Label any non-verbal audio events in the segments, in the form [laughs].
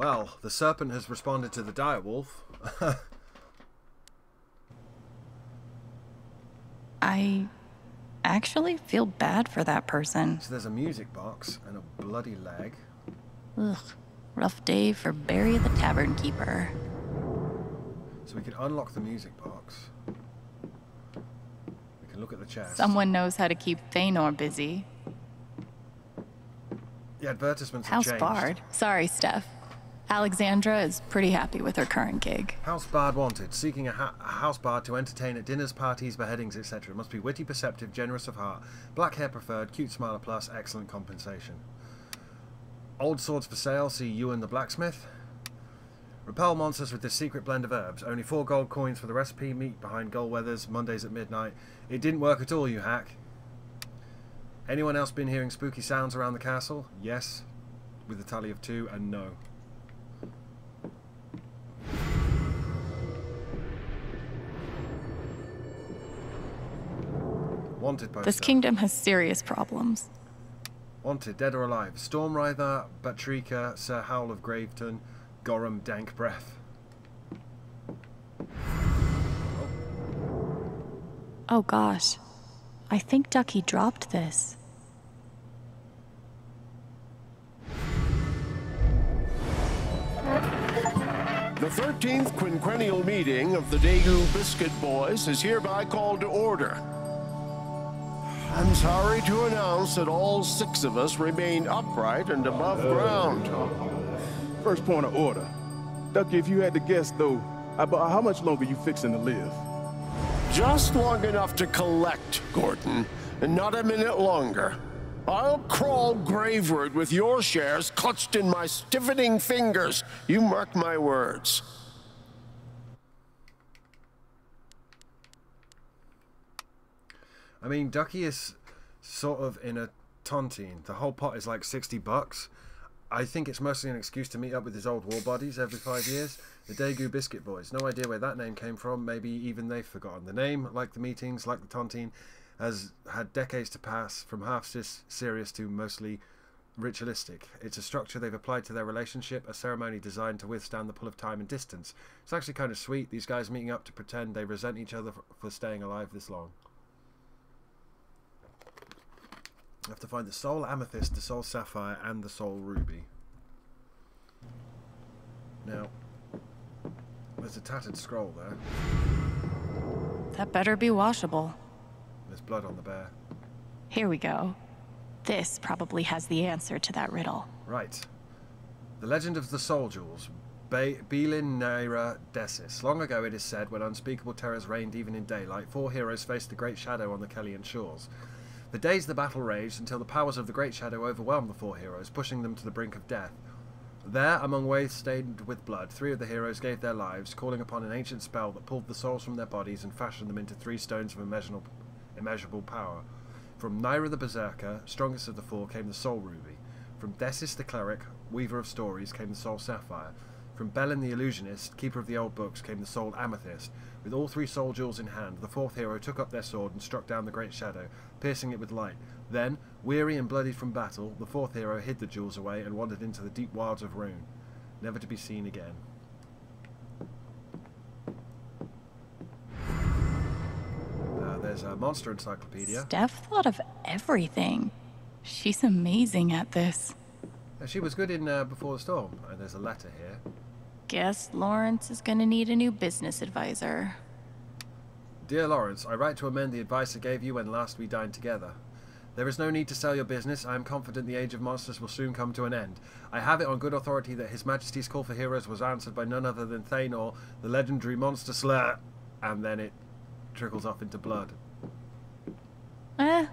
Well, the serpent has responded to the direwolf. [laughs] I actually feel bad for that person. So there's a music box and a bloody leg. Ugh. Rough day for Barry the Tavern Keeper. So we can unlock the music box. We can look at the chest. Someone knows how to keep Thanor busy. The advertisements have House changed. Bard. Sorry, Steph. Alexandra is pretty happy with her current gig. House Bard wanted, seeking a, ha- a house bard to entertain at dinners, parties, beheadings, etc. Must be witty, perceptive, generous of heart, black hair preferred, cute smiler plus, excellent compensation. Old swords for sale, see you Ewan the blacksmith. Repel monsters with this secret blend of herbs. Only four gold coins for the recipe. Meet behind Goldweathers, Mondays at midnight. It didn't work at all, you hack. Anyone else been hearing spooky sounds around the castle? Yes, with a tally of two, and no. Wanted poster. This kingdom has serious problems. Wanted, dead or alive. Stormrider, Batrika, Sir Howl of Graveton, Gorham, Dank Breath. Oh. oh gosh. I think Ducky dropped this. The 13th quinquennial meeting of the Daegu Biscuit Boys is hereby called to order. I'm sorry to announce that all six of us remain upright and above uh, ground. First point of order. Ducky, if you had to guess, though, about how much longer you fixing to live? Just long enough to collect, Gordon, and not a minute longer. I'll crawl graveward with your shares clutched in my stiffening fingers. You mark my words. I mean, Ducky is sort of in a tontine. The whole pot is like 60 bucks. I think it's mostly an excuse to meet up with his old war buddies every five years. The Daegu Biscuit Boys. No idea where that name came from. Maybe even they've forgotten. The name, like the meetings, like the tontine, has had decades to pass from half serious to mostly ritualistic. It's a structure they've applied to their relationship, a ceremony designed to withstand the pull of time and distance. It's actually kind of sweet, these guys meeting up to pretend they resent each other for, for staying alive this long. I have to find the soul amethyst, the soul sapphire, and the soul ruby. Now, there's a tattered scroll there. That better be washable. There's blood on the bear. Here we go. This probably has the answer to that riddle. Right. The legend of the soul jewels. Be- Belin Naira Desis. Long ago, it is said, when unspeakable terrors reigned even in daylight, four heroes faced the Great Shadow on the Kellyan shores. For days the battle raged until the powers of the Great Shadow overwhelmed the four heroes, pushing them to the brink of death. There, among waves stained with blood, three of the heroes gave their lives, calling upon an ancient spell that pulled the souls from their bodies and fashioned them into three stones of immeasurable, immeasurable power. From Naira the Berserker, strongest of the four, came the Soul Ruby. From Desis the Cleric, weaver of stories, came the Soul Sapphire. From Belin the Illusionist, keeper of the old books, came the Soul Amethyst. With all three soul jewels in hand, the fourth hero took up their sword and struck down the Great Shadow, piercing it with light. Then, weary and bloodied from battle, the fourth hero hid the jewels away and wandered into the deep wilds of Rune, never to be seen again. Uh, there's a monster encyclopedia. Steph thought of everything. She's amazing at this. Uh, she was good in uh, Before the Storm, and there's a letter here. Guess Lawrence is gonna need a new business advisor. Dear Lawrence, I write to amend the advice I gave you when last we dined together. There is no need to sell your business. I am confident the age of monsters will soon come to an end. I have it on good authority that His Majesty's call for heroes was answered by none other than Thanor, the legendary monster slayer. And then it trickles off into blood. Eh.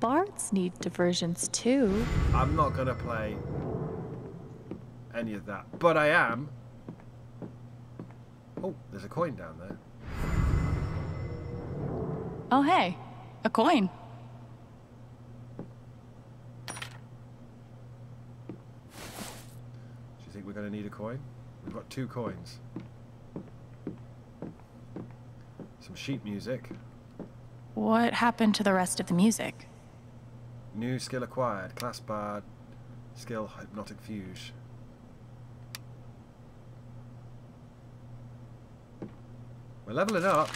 Bards need diversions too. I'm not going to play any of that, but I am. Oh, there's a coin down there. Oh, hey, a coin. Do you think we're going to need a coin? We've got two coins. Some sheet music. What happened to the rest of the music? New skill acquired. Class bard. Skill hypnotic fuse. We're leveling up.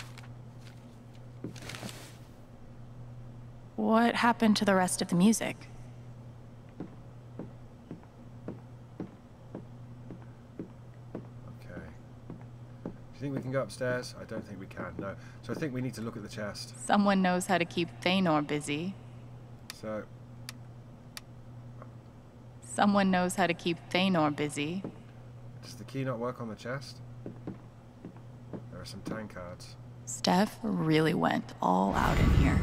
What happened to the rest of the music? Okay. Do you think we can go upstairs? I don't think we can, no. So I think we need to look at the chest. Someone knows how to keep Thanor busy. So, Someone knows how to keep Thanor busy. does the key not work on the chest? There are some tank cards. Steph really went all out in here.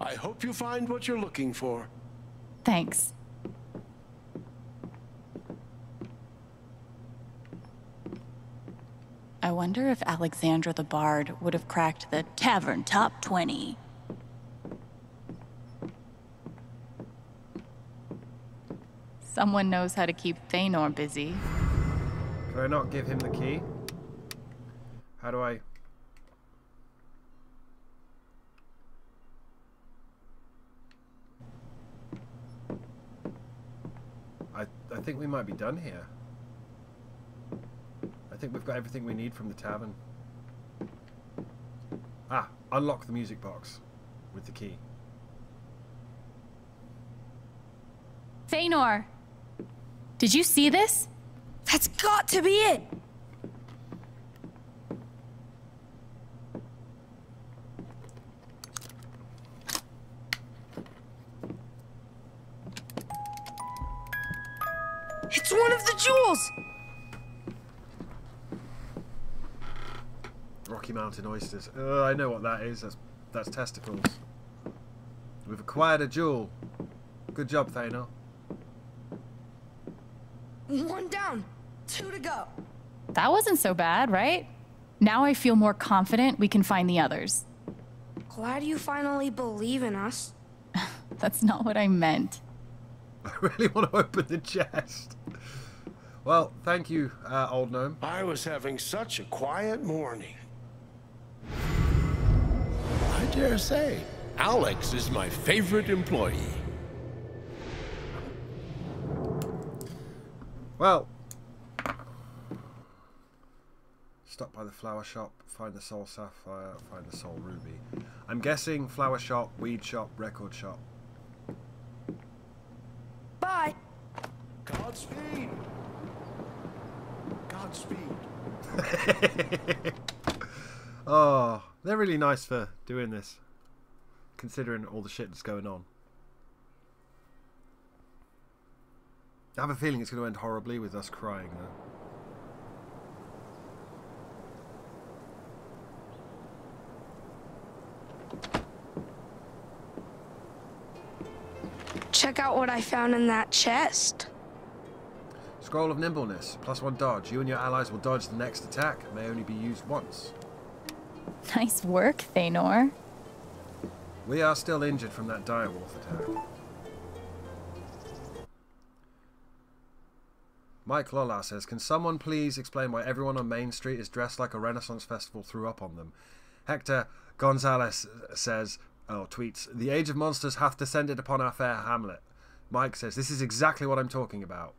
I hope you find what you're looking for. Thanks. I wonder if Alexandra the Bard would have cracked the Tavern Top 20. Someone knows how to keep Thanor busy. Can I not give him the key? How do I... I, I think we might be done here. I think we've got everything we need from the tavern. Ah, unlock the music box with the key. Thanor! Did you see this? That's got to be it. It's one of the jewels. Rocky Mountain oysters. Uh, I know what that is. That's that's testicles. We've acquired a jewel. Good job, Thanos. One down, two to go. That wasn't so bad, right? Now I feel more confident we can find the others. Glad you finally believe in us. [laughs] That's not what I meant. [laughs] I really want to open the chest. Well, thank you, uh, old gnome. I was having such a quiet morning. I dare say, Alex is my favorite employee. Well, stop by the flower shop, find the soul sapphire, find the soul ruby. I'm guessing flower shop, weed shop, record shop. Bye. Godspeed. Godspeed. [laughs] Oh, they're really nice for doing this, considering all the shit that's going on. I have a feeling it's going to end horribly with us crying, though. Check out what I found in that chest. Scroll of Nimbleness, plus one dodge. You and your allies will dodge the next attack. May only be used once. Nice work, Thanor. We are still injured from that direwolf attack. Mike Lola says, Can someone please explain why everyone on Main Street is dressed like a Renaissance festival threw up on them? Hector Gonzalez says, oh, tweets, The age of monsters hath descended upon our fair hamlet. Mike says, This is exactly what I'm talking about.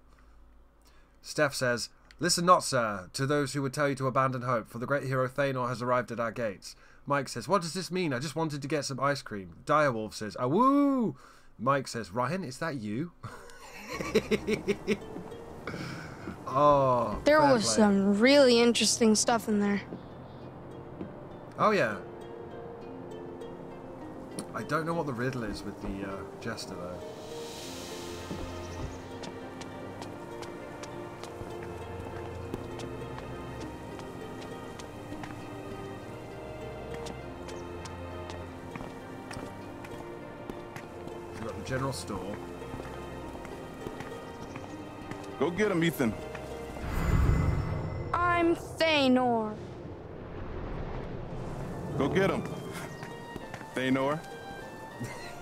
Steph says, Listen not, sir, to those who would tell you to abandon hope, for the great hero Thanor has arrived at our gates. Mike says, What does this mean? I just wanted to get some ice cream. Direwolf says, Awoo! Mike says, Ryan, is that you? [laughs] oh. There was play. some really interesting stuff in there. Oh, yeah. I don't know what the riddle is with the uh, jester, though. We've got the general store. Go get him, Ethan. I'm Thanor. Go get him. Thanor.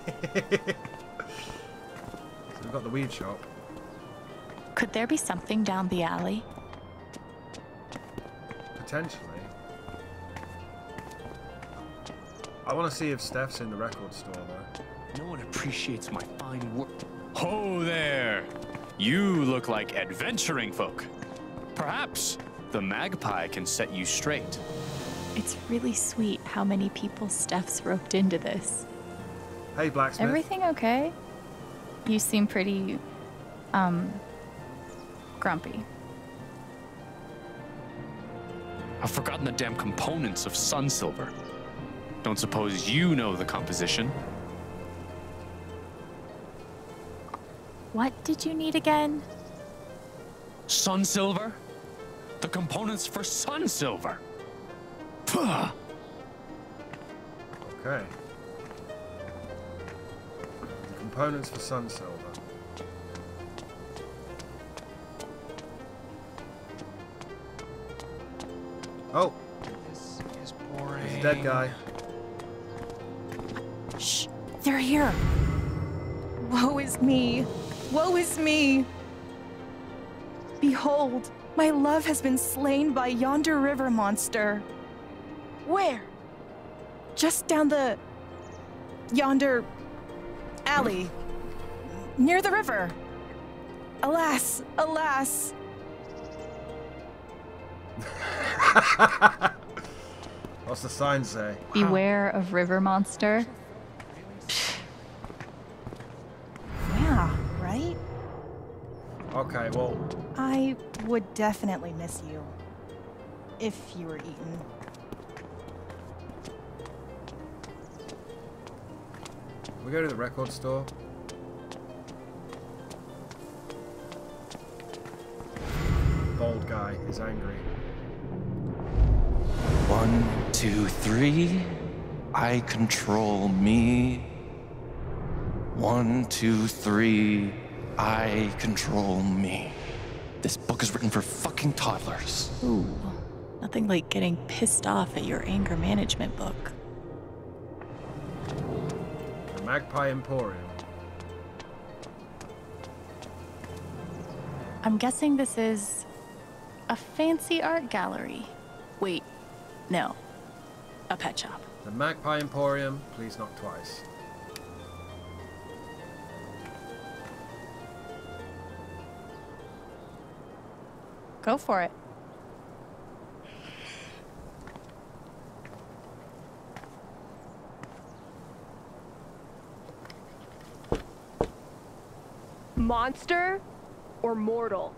So [laughs] we've got the weed shop. Could there be something down the alley? Potentially. I want to see if Steph's in the record store though. No one appreciates my fine work. Ho there! You look like adventuring folk. Perhaps the magpie can set you straight. It's really sweet how many people Steph's roped into this. Hey, blacksmith. Everything okay? You seem pretty, um, grumpy. I've forgotten the damn components of sun silver. Don't suppose you know the composition? What did you need again? Sun silver? The components for sun silver. Puh. Okay. The components for Sun Silver. Oh, This is boring. there's a dead guy. Shh, they're here. Woe is me! Woe is me! Behold, my love has been slain by yonder river monster. Where? Just down the. yonder. alley. Near the river. Alas, alas. [laughs] What's the sign say? Beware of river monster. Would definitely miss you. If you were eaten. we go to the record store. Bald guy is angry. One, two, three. I control me. One, two, three. I control me. This book is written for fucking toddlers. Ooh, nothing like getting pissed off at your anger management book. The Magpie Emporium. I'm guessing this is a fancy art gallery. Wait, no, a pet shop. The Magpie Emporium, please knock twice. Go for it. Monster or mortal?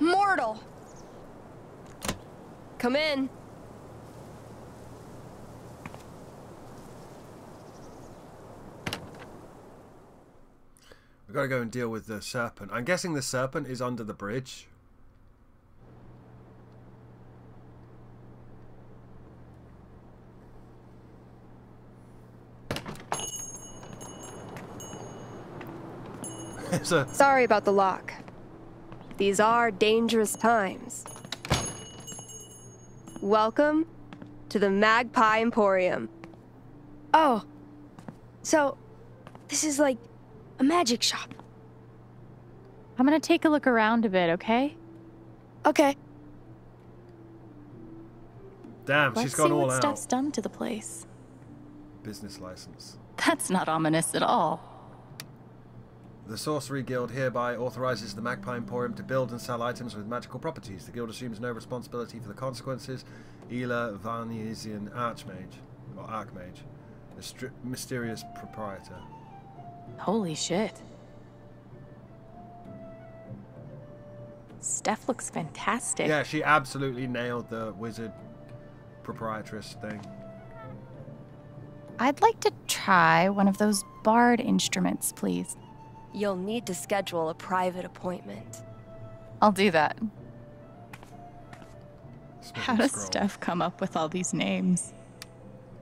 Mortal. Come in. We've got to go and deal with the serpent. I'm guessing the serpent is under the bridge. [laughs] It's a Sorry about the lock. These are dangerous times. Welcome to the Magpie Emporium. Oh. So, this is like a magic shop. I'm gonna take a look around a bit, okay? Okay. damn. Let's she's gone all see all what out. Steph's done to the place. Business license. That's not ominous at all. The Sorcery Guild hereby authorizes the Magpie Emporium to build and sell items with magical properties. The guild assumes no responsibility for the consequences. Ela Varnesian Archmage, or Archmage, the mysterious proprietor. Holy shit. Steph looks fantastic. Yeah, she absolutely nailed the wizard proprietress thing. I'd like to try one of those bard instruments, please. You'll need to schedule a private appointment. I'll do that. Smithing How does scroll. Steph come up with all these names?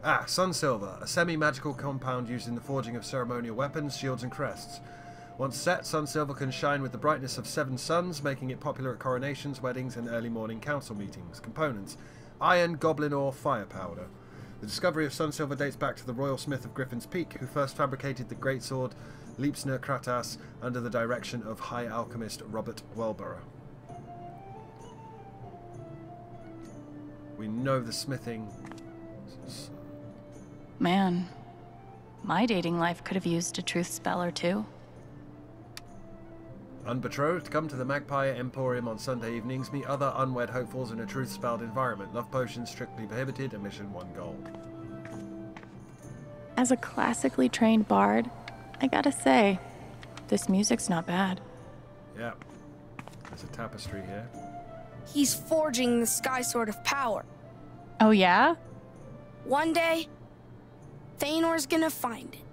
Ah, Sun Silver, a semi-magical compound used in the forging of ceremonial weapons, shields, and crests. Once set, Sun Silver can shine with the brightness of seven suns, making it popular at coronations, weddings, and early morning council meetings. Components: iron, goblin ore, fire powder. The discovery of Sunsilver dates back to the royal smith of Griffin's Peak, who first fabricated the greatsword Leipsner Kratas under the direction of High Alchemist Robert Wellborough. We know the smithing. Man, my dating life could have used a truth spell or two. Unbetrothed, come to the Magpie Emporium on Sunday evenings, meet other unwed hopefuls in a truth-spelled environment. Love potions strictly prohibited, and mission one gold. As a classically trained bard, I gotta say, this music's not bad. Yeah. There's a tapestry here. He's forging the Sky Sword of Power. Oh, yeah? One day, Thanor's gonna find it.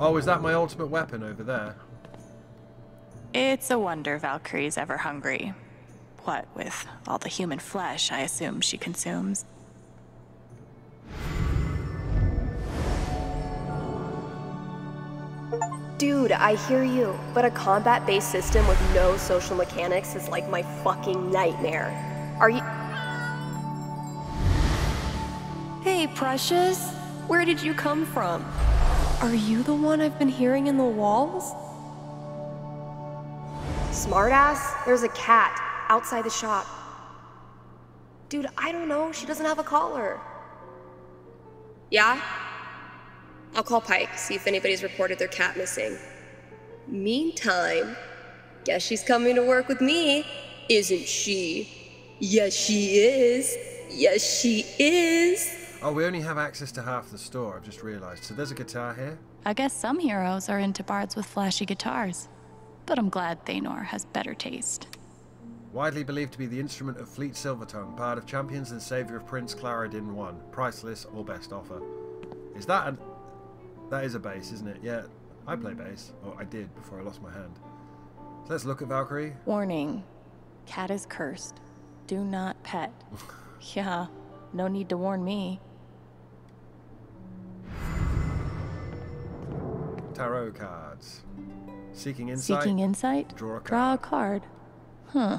Oh, is that my ultimate weapon over there? It's a wonder Valkyrie's ever hungry. What with all the human flesh I assume she consumes. Dude, I hear you, but a combat based system with no social mechanics is like my fucking nightmare. Are you. Hey, Precious. Where did you come from? Are you the one I've been hearing in the walls? Smartass, there's a cat outside the shop. Dude, I don't know. She doesn't have a collar. Yeah? I'll call Pike, see if anybody's reported their cat missing. Meantime, guess she's coming to work with me, isn't she? Yes, she is. Yes, she is. Oh, we only have access to half the store, I've just realised. So there's a guitar here. I guess some heroes are into bards with flashy guitars. But I'm glad Thanor has better taste. Widely believed to be the instrument of Fleet Silvertongue, Bard of Champions and Saviour of Prince Claradin 1. Priceless or best offer. Is that an... That is a bass, isn't it? Yeah, I play bass. Oh, I did before I lost my hand. So let's look at Valkyrie. Warning cat is cursed. Do not pet. [laughs] yeah, no need to warn me. Tarot cards. Seeking insight. Seeking insight? Draw a card. Draw a card. Huh.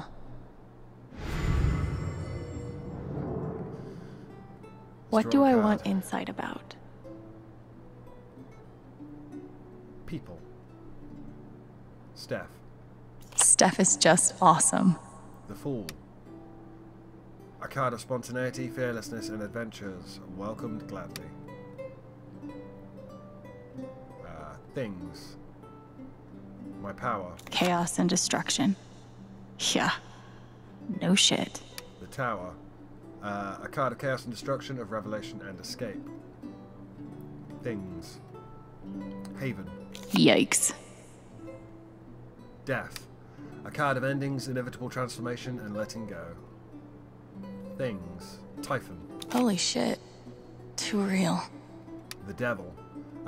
What do I want insight about? People. Steph. Steph is just awesome. The Fool. A card of spontaneity, fearlessness, and adventures, welcomed gladly. Things. My power. Chaos and destruction. Yeah. No shit. The Tower. Uh, a card of chaos and destruction, of revelation and escape. Things. Haven. Yikes. Death. A card of endings, inevitable transformation, and letting go. Things. Typhon. Holy shit. Too real. The Devil.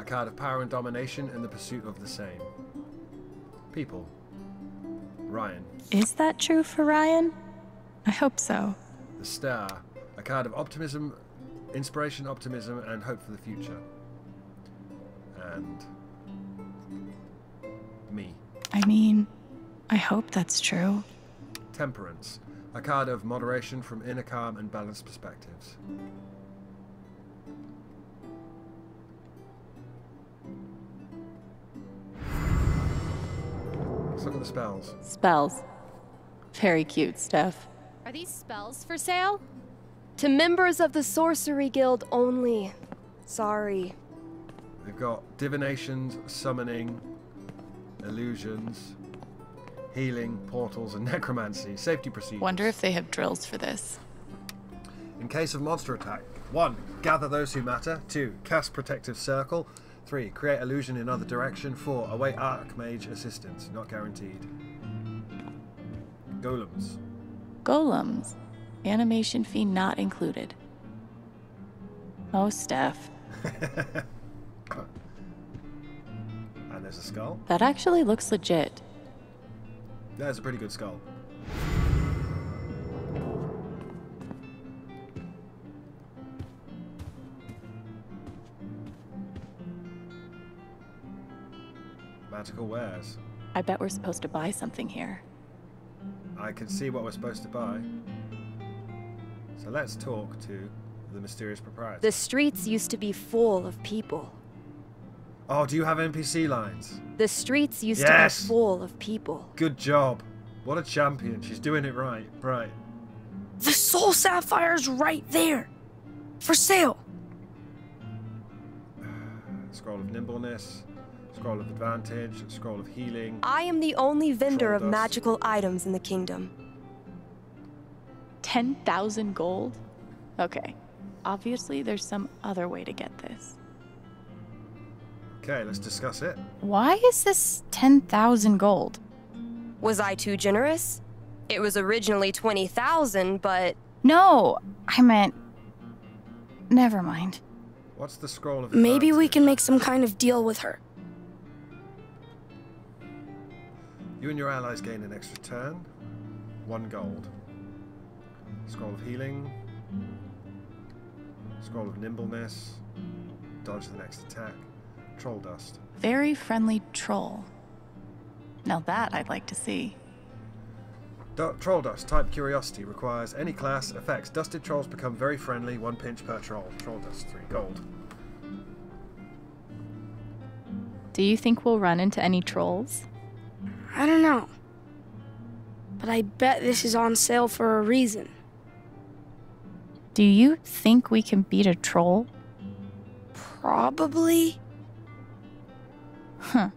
A card of power and domination and the pursuit of the same. People. Ryan. Is that true for Ryan? I hope so. The Star. A card of optimism, inspiration, optimism, and hope for the future. And. Me. I mean, I hope that's true. Temperance. A card of moderation from inner calm and balanced perspectives. Let's look at the spells. Spells. Very cute, Steph. Are these spells for sale? To members of the Sorcery Guild only. Sorry. They've got divinations, summoning, illusions, healing, portals, and necromancy. Safety procedures. Wonder if they have drills for this. In case of monster attack, 1. Gather those who matter. 2. Cast protective circle. 3. Create illusion in other direction. 4. Await archmage assistance. Not guaranteed. Golems. Golems. Animation fee not included. Oh, Steph. [laughs] And there's a skull. That actually looks legit. That's a pretty good skull. Magical wares. I bet we're supposed to buy something here. I can see what we're supposed to buy. So let's talk to the mysterious proprietor. The streets used to be full of people. Oh, do you have NPC lines? The streets used Yes! to be full of people. Good job. What a champion. She's doing it right. Right. The soul sapphire's right there. For sale. [sighs] Scroll of nimbleness, scroll of advantage, scroll of healing. I am the only vendor of magical items in the kingdom. 10,000 gold? Okay. Obviously, there's some other way to get this. Okay, let's discuss it. Why is this 10,000 gold? Was I too generous? It was originally 20,000, but No, I meant. Never mind. What's the scroll of Maybe we can make some kind of deal with her. You and your allies gain an extra turn. One gold. Scroll of healing. Scroll of nimbleness. Dodge the next attack. Troll dust. Very friendly troll. Now that I'd like to see. Du- troll dust. Type curiosity. Requires any class effects. Dusted trolls become very friendly. One pinch per troll. Troll dust. Three gold. Do you think we'll run into any trolls? I don't know. But I bet this is on sale for a reason. Do you think we can beat a troll? Probably. Huh.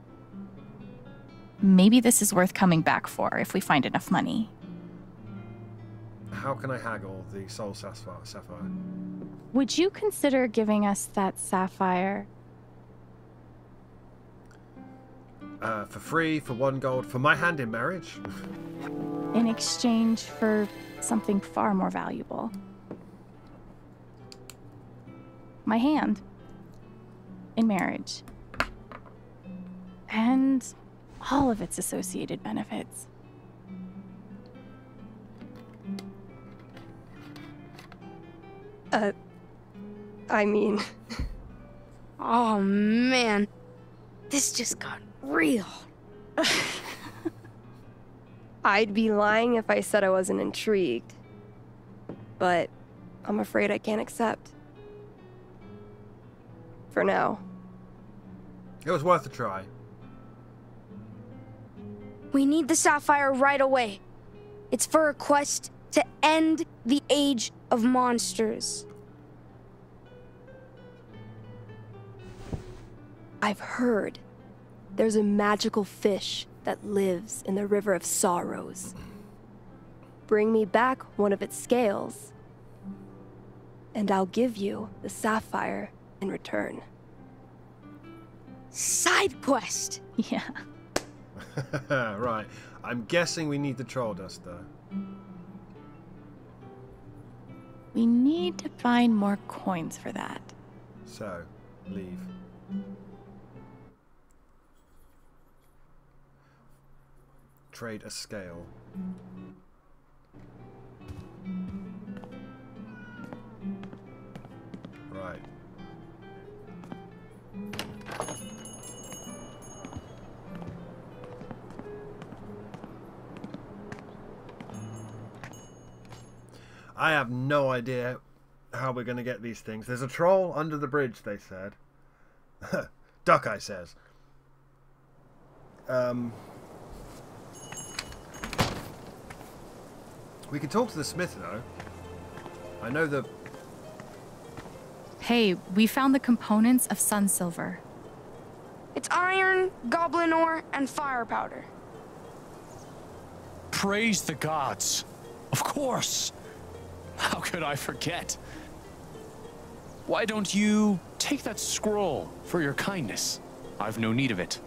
Maybe this is worth coming back for if we find enough money. How can I haggle the soul sapphire? sapphire? Would you consider giving us that sapphire? Uh, for free, for one gold, for my hand in marriage. [laughs] in exchange for something far more valuable. My hand. In marriage. And all of its associated benefits. uh, I mean, [laughs] Oh man. This just got real. [laughs] I'd be lying if I said I wasn't intrigued. But I'm afraid I can't accept. For now. It was worth a try. We need the sapphire right away. It's for a quest to end the age of monsters. I've heard there's a magical fish that lives in the River of Sorrows. Bring me back one of its scales, and I'll give you the sapphire in return. Side quest. Yeah. [laughs] right. I'm guessing we need the troll dust though. We need to find more coins for that. So, leave. Trade a scale. Right. I have no idea how we're going to get these things. There's a troll under the bridge, they said. [laughs] Ducky says. Um, we can talk to the smith, though. I know the. Hey, we found the components of sun silver. It's iron, goblin ore, and fire powder. Praise the gods. Of course. How could I forget? Why don't you take that scroll for your kindness? I've no need of it.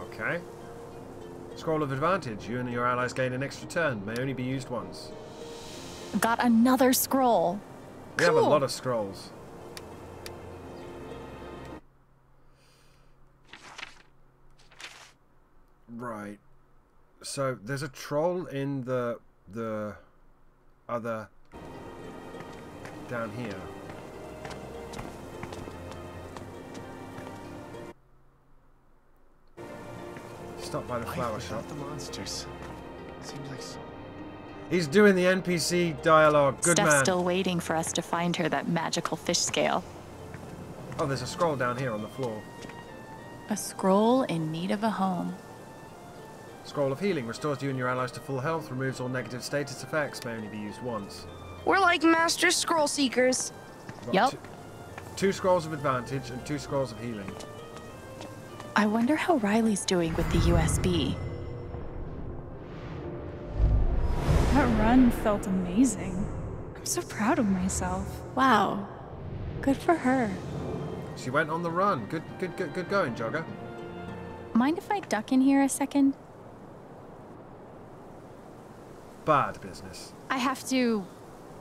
Okay. Scroll of advantage. You and your allies gain an extra turn. May only be used once. Got another scroll. We have a lot of scrolls. Right. So there's a troll in the the other down here. Stop by the flower shop. the monsters. Seems like so. He's doing the NPC dialogue. Good Steph's man. still waiting for us to find her that magical fish scale. Oh, there's a scroll down here on the floor. A scroll in need of a home. Scroll of Healing restores you and your allies to full health, removes all negative status effects, may only be used once. We're like master scroll seekers. Got Yup. Two, two scrolls of advantage and two scrolls of healing. I wonder how Riley's doing with the USB. That run felt amazing. I'm so proud of myself. Wow. Good for her. She went on the run. Good, good, good, good going, Jogger. Mind if I duck in here a second? Bad business. I have to,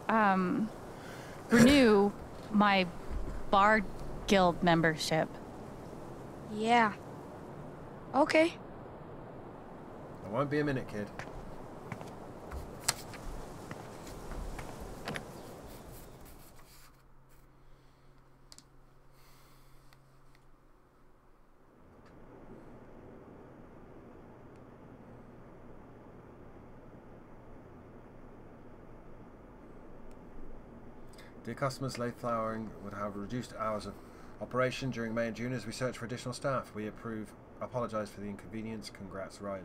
um, renew [laughs] my Bard Guild membership. Yeah. Okay. It won't be a minute, kid. Dear customers, Late Flowering would have reduced hours of operation during May and June as we search for additional staff. We approve. Apologise for the inconvenience. Congrats, Riley.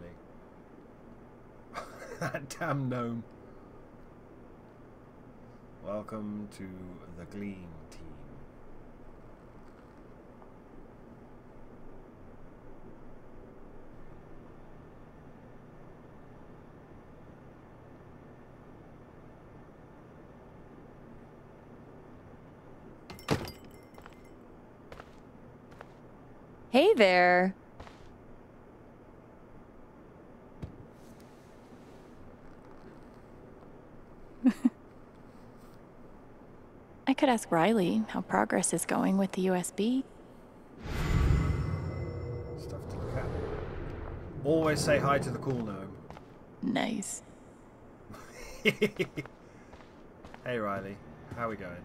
[laughs] that damn gnome. Welcome to the Gleam team. Hey there. I could ask Riley how progress is going with the USB. Stuff to look at. Always say hi to the cool gnome. Nice. [laughs] hey Riley, how we going?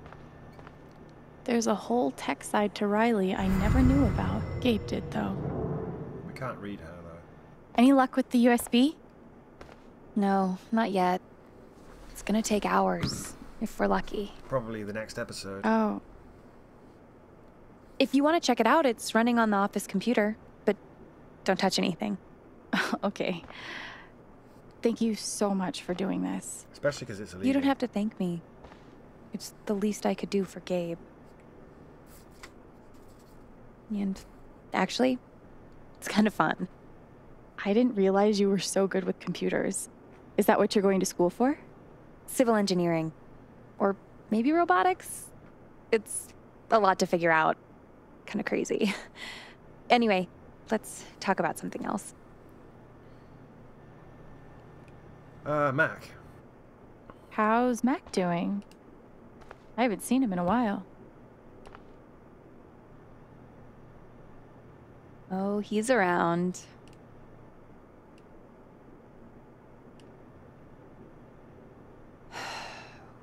There's a whole tech side to Riley I never knew about. Gabe did, though. We can't read her though. Any luck with the USB? No, not yet. It's gonna take hours, if we're lucky. Probably the next episode. Oh, If you want to check it out, it's running on the office computer, but don't touch anything. [laughs] okay. Thank you so much for doing this. Especially because it's illegal. You don't have to thank me. It's the least I could do for Gabe. And actually, it's kind of fun. I didn't realize you were so good with computers. Is that what you're going to school for? Civil engineering. Or maybe robotics? It's a lot to figure out. Kind of crazy. [laughs] Anyway, let's talk about something else. Uh, Mac. How's Mac doing? I haven't seen him in a while. Oh, he's around.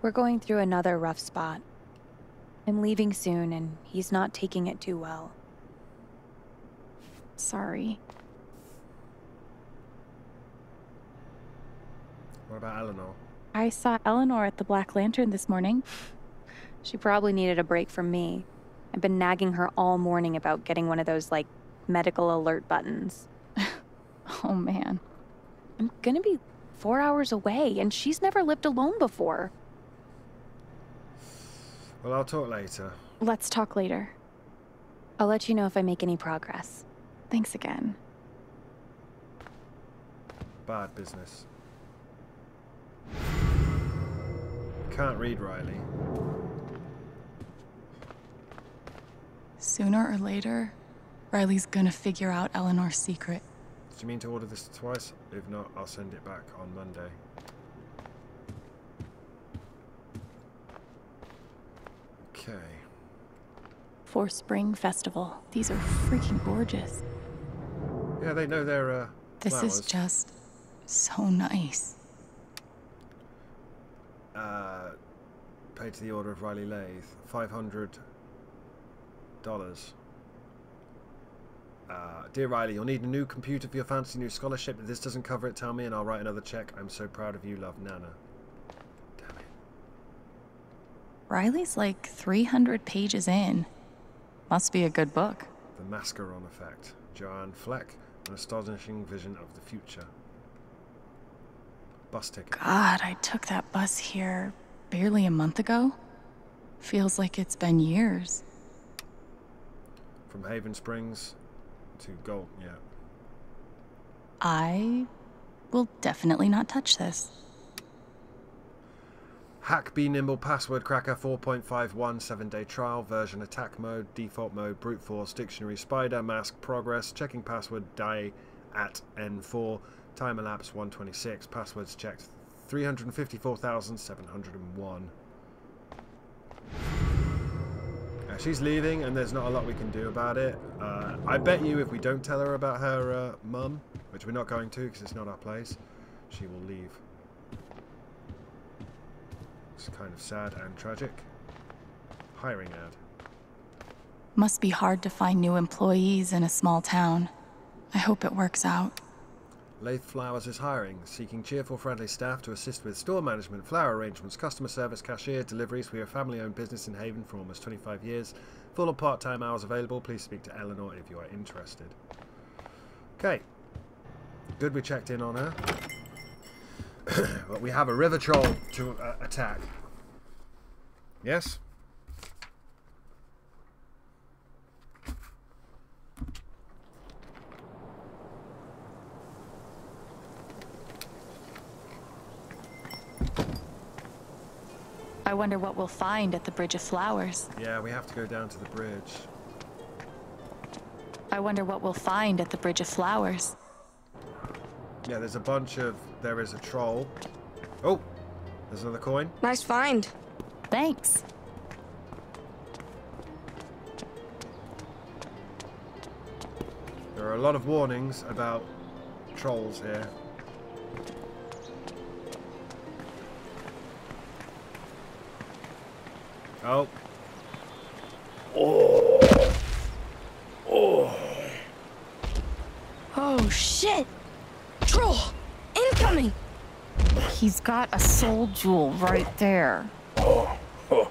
We're going through another rough spot. I'm leaving soon, and he's not taking it too well. Sorry. What about Eleanor? I saw Eleanor at the Black Lantern this morning. [sighs] She probably needed a break from me. I've been nagging her all morning about getting one of those, like, medical alert buttons. [sighs] Oh man. I'm gonna be four hours away, and she's never lived alone before. Well, I'll talk later. Let's talk later. I'll let you know if I make any progress. Thanks again. Bad business. Can't read Riley. Sooner or later, Riley's gonna figure out Eleanor's secret. Do you mean to order this twice? If not, I'll send it back on Monday. Okay. For Spring Festival. These are freaking gorgeous. Yeah, they know their uh, This flowers. is just so nice. uh, paid to the order of Riley Lathe, five hundred dollars. Uh, dear Riley, you'll need a new computer for your fancy new scholarship. If this doesn't cover it, tell me and I'll write another check. I'm so proud of you. Love, Nana. Damn it. Riley's like 300 pages in. Must be a good book. The Mascaron Effect. Joanne Fleck. An astonishing vision of the future. Bus ticket. God, I took that bus here barely a month ago. Feels like it's been years. From Haven Springs to Gold, yeah. I will definitely not touch this. Hack Be Nimble Password Cracker 4.51 7 day trial version attack mode default mode brute force dictionary spider mask progress checking password die at n4 time elapsed 126 passwords checked 354,701 uh, she's leaving and there's not a lot we can do about it. Uh, I bet you if we don't tell her about her uh, mum which we're not going to because it's not our place she will leave it's kind of sad and tragic. Hiring ad. Must be hard to find new employees in a small town. I hope it works out. Lathe Flowers is hiring, seeking cheerful, friendly staff to assist with store management, flower arrangements, customer service, cashier, deliveries. We are a family owned business in Haven for almost 25 years. Full or part time hours available. Please speak to Eleanor if you are interested. Okay. Good we checked in on her. [coughs] but we have a river troll to uh, attack. Yes? I wonder what we'll find at the Bridge of Flowers. Yeah, we have to go down to the bridge. I wonder what we'll find at the Bridge of Flowers. Yeah, there's a bunch of... There is a troll. Oh! There's another coin. Nice find. Thanks. There are a lot of warnings about trolls here. Oh. Oh. Oh. Oh, shit. Troll! Incoming! He's got a soul jewel right there. Oh, oh,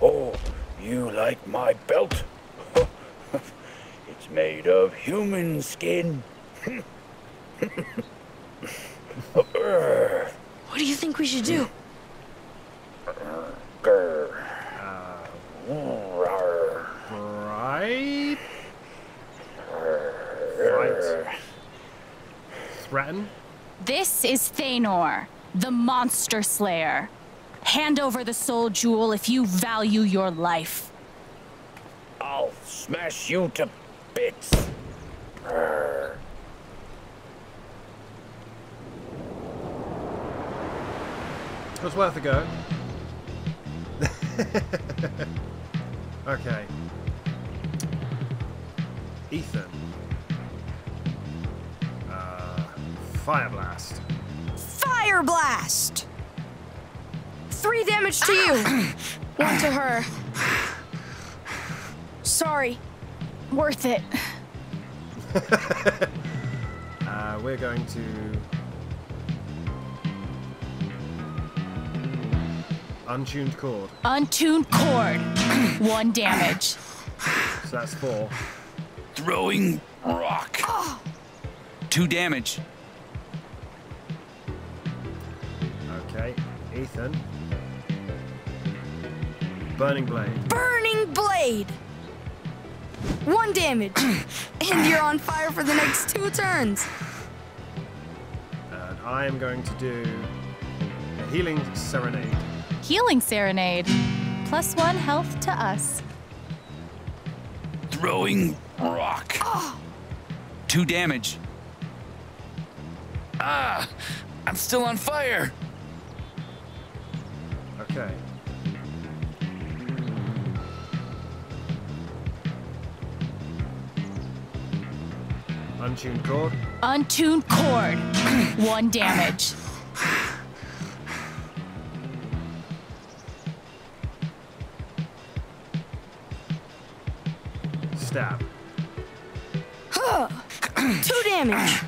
oh, you like my belt? [laughs] it's made of human skin. [laughs] what do you think we should do? Right? Right. Threaten? This is Thanor, the Monster Slayer. Hand over the soul jewel if you value your life. I'll smash you to bits. It was worth a go. [laughs] okay. Ethan. Uh, Fire Blast. Fire blast! Three damage to you. [clears throat] One to her. Sorry. Worth it. [laughs] uh, we're going to. Untuned chord. Untuned chord. [clears throat] One damage. So that's four. Throwing rock. Two damage. Ethan. Burning Blade. Burning blade! One damage. [coughs] and you're on fire for the next two turns. And I am going to do a Healing Serenade. Healing Serenade. Plus one health to us. Throwing rock. Two damage. Ah! I'm still on fire! Okay. Untuned chord. Untuned chord. [clears throat] one damage. Stab. Huh. Two damage.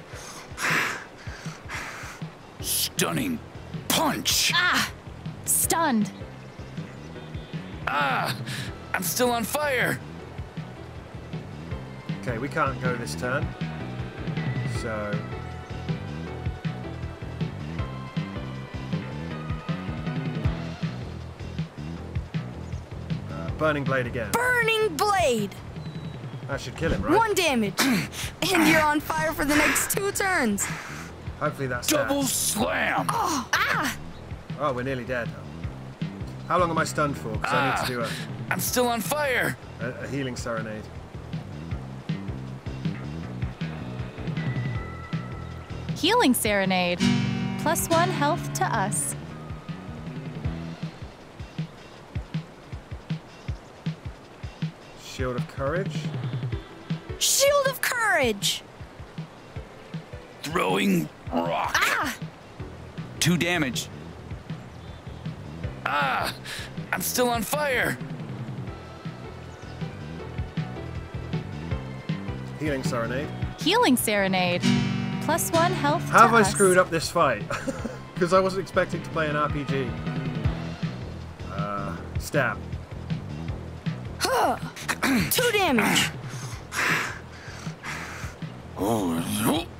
Stunning punch. Ah! Stunned. Ah! I'm still on fire. Okay, we can't go this turn. So. Uh, burning blade again. Burning blade! That should kill him, right? One damage. [clears throat] and you're on fire for the next two turns. Hopefully that's Double that. slam! Oh, ah! Oh, we're nearly dead. How long am I stunned for? Because I need to do a, I'm still on fire! a, a healing serenade. Healing Serenade. Plus one health to us. Shield of courage. Shield of courage! Throwing rock. Ah! Two damage. Ah! I'm still on fire! Healing serenade. Healing Serenade. Plus one health How have to I us. screwed up this fight? [laughs] Because I wasn't expecting to play an RPG. Uh, stab. Huh. [clears throat] two damage. Ah! [sighs]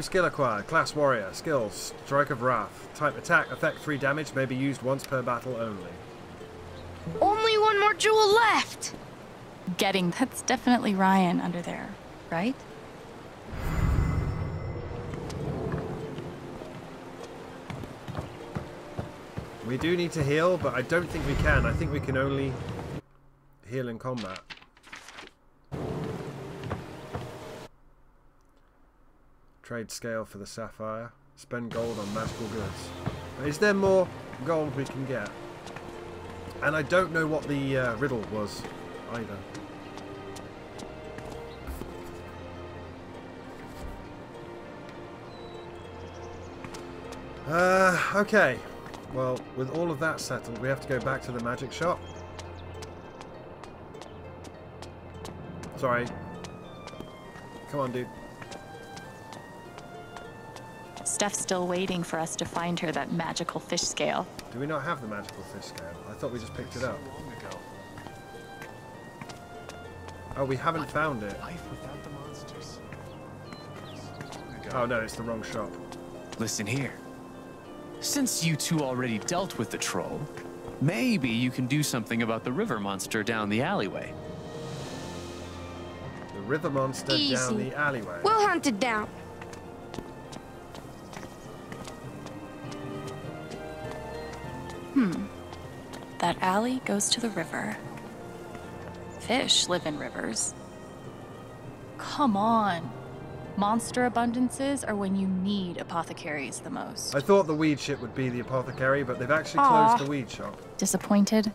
New skill acquired. Class warrior. Skills. Strike of wrath. Type attack. Effect 3 damage. May be used once per battle only. Only one more jewel left. Getting that's definitely Ryan under there, right? We do need to heal, but I don't think we can. I think we can only heal in combat. Trade scale for the sapphire. Spend gold on magical goods. Is there more gold we can get? And I don't know what the uh, riddle was either. Uh, okay. Well, with all of that settled, we have to go back to the magic shop. Sorry. Come on, dude. Steph's still waiting for us to find her that magical fish scale. Do we not have the magical fish scale? I thought we just picked it up. Oh, we haven't found it. Oh no, it's the wrong shop. Listen here. Since you two already dealt with the troll, maybe you can do something about the river monster down the alleyway. The river monster down the alleyway. We'll hunt it down. That alley goes to the river. Fish live in rivers. Come on. Monster abundances are when you need apothecaries the most. I thought the weed ship would be the apothecary, but they've actually Aw. closed the weed shop. Disappointed?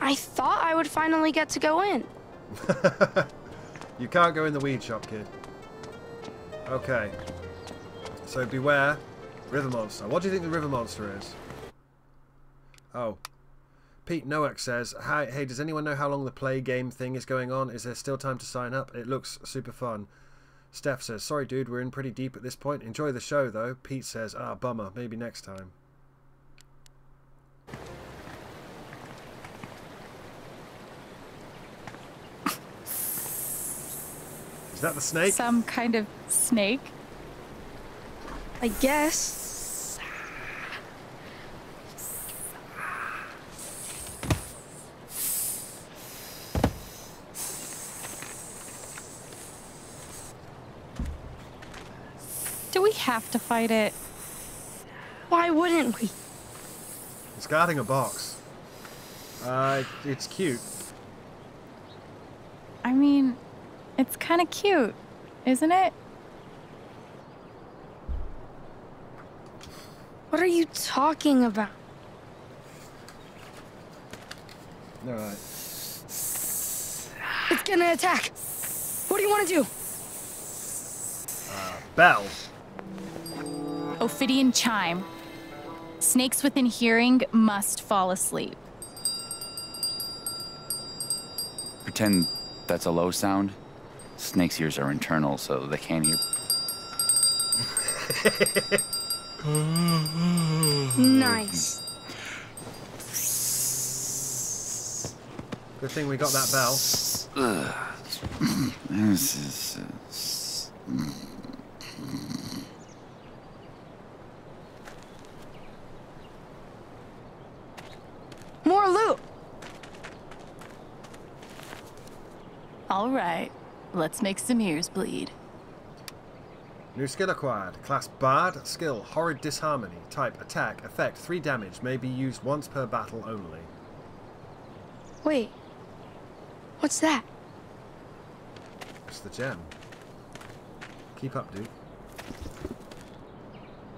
I thought I would finally get to go in. [laughs] You can't go in the weed shop, kid. Okay. So beware. River monster. What do you think the river monster is? Oh. Pete Noack says, Hi, hey, does anyone know how long the play game thing is going on? Is there still time to sign up? It looks super fun. Steph says, sorry dude, we're in pretty deep at this point. Enjoy the show though. Pete says, ah, bummer, maybe next time. Is that the snake? Some kind of snake? I guess. Do we have to fight it? Why wouldn't we? It's guarding a box. Uh, it's cute. I mean, it's kind of cute, isn't it? What are you talking about? Alright. It's gonna attack. What do you want to do? Uh, Bell. Ophidian chime. Snakes within hearing must fall asleep. pretend that's a low sound. Snake's ears are internal, so they can't hear. Nice. Good thing we got that bell. Uh, This is. uh, More loot. All right, let's make some ears bleed. New skill acquired. Class Bard. Skill Horrid Disharmony. Type Attack. Effect 3 damage. May be used once per battle only. Wait. What's that? It's the gem. Keep up, dude.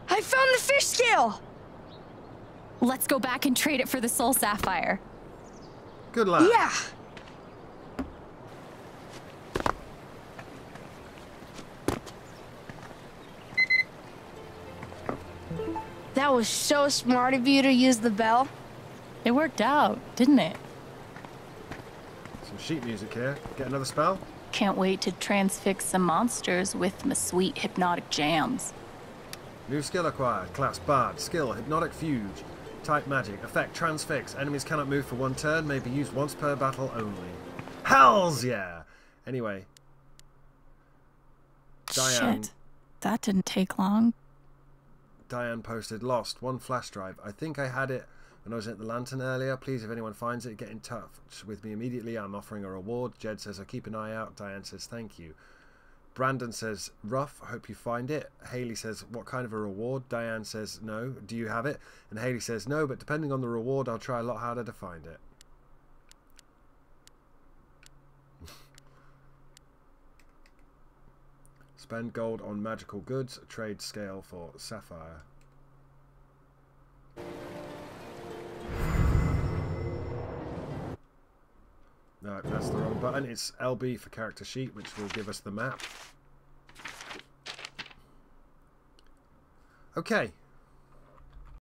I found the fish scale! Let's go back and trade it for the Soul Sapphire. Good luck. Yeah. That was so smart of you to use the bell. It worked out, didn't it? Some sheet music here. Get another spell? Can't wait to transfix some monsters with my sweet hypnotic jams. New skill acquired. Class Bard. Skill Hypnotic Fugue. Type Magic. Effect Transfix. Enemies cannot move for one turn. May be used once per battle only. Hells yeah! Anyway. Diane. Shit. That didn't take long. Diane posted, lost one flash drive. I think I had it when I was at the lantern earlier. Please, if anyone finds it, get in touch with me immediately. I'm offering a reward. Jed says, I'll keep an eye out. Diane says, thank you. Brandon says, rough. Hope you find it. Haley says, what kind of a reward? Diane says, no. Do you have it? And Haley says, no, but depending on the reward, I'll try a lot harder to find it. Spend gold on magical goods. Trade scale for sapphire. No, that's the wrong button. It's LB for character sheet, which will give us the map. Okay.